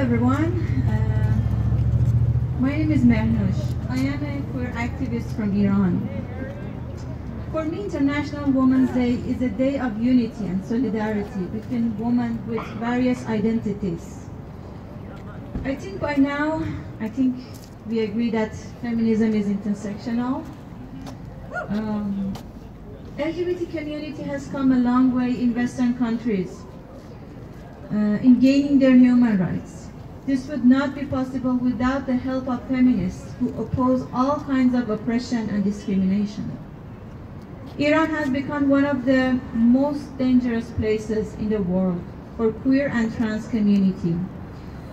everyone. Uh, my name is Mehrnoush. I am a queer activist from Iran. For me, International Women's Day is a day of unity and solidarity between women with various identities. I think by now, I think we agree that feminism is intersectional. Um, LGBT community has come a long way in Western countries uh, in gaining their human rights. This would not be possible without the help of feminists who oppose all kinds of oppression and discrimination. Iran has become one of the most dangerous places in the world for queer and trans community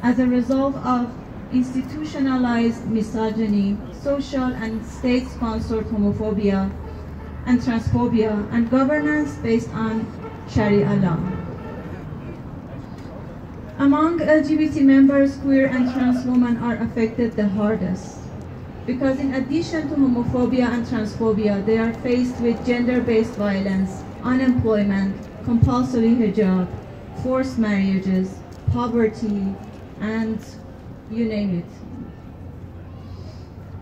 as a result of institutionalized misogyny, social and state-sponsored homophobia and transphobia, and governance based on Sharia law. Among LGBT members, queer and trans women are affected the hardest because in addition to homophobia and transphobia, they are faced with gender-based violence, unemployment, compulsory hijab, forced marriages, poverty, and you name it.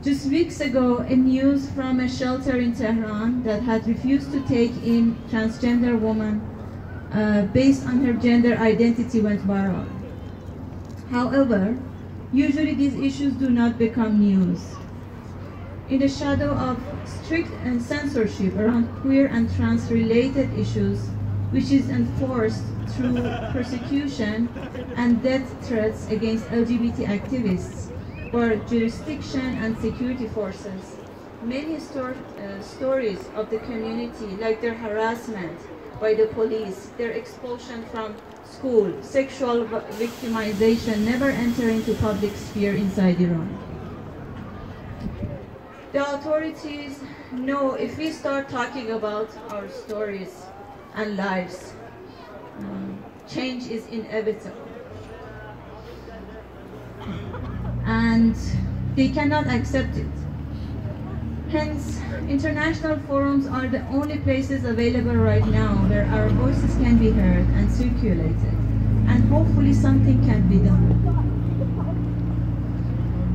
Just weeks ago, a news from a shelter in Tehran that had refused to take in transgender woman uh, based on her gender identity went viral. However, usually these issues do not become news. In the shadow of strict and censorship around queer and trans related issues, which is enforced through persecution and death threats against LGBT activists or jurisdiction and security forces, many stor uh, stories of the community, like their harassment by the police, their expulsion from school, sexual victimization never enter into public sphere inside Iran. The authorities know if we start talking about our stories and lives, um, change is inevitable. And they cannot accept it. Hence, international forums are the only places available right now where our voices can be heard and circulated, and hopefully something can be done.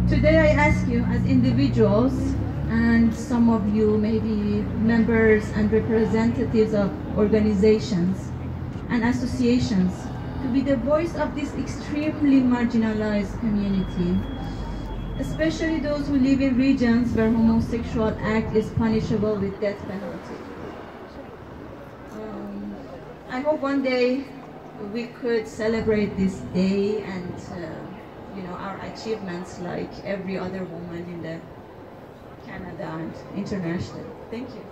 Today I ask you as individuals, and some of you may be members and representatives of organizations and associations, to be the voice of this extremely marginalized community especially those who live in regions where homosexual act is punishable with death penalty. Um, I hope one day we could celebrate this day and uh, you know our achievements like every other woman in the Canada and international. Thank you.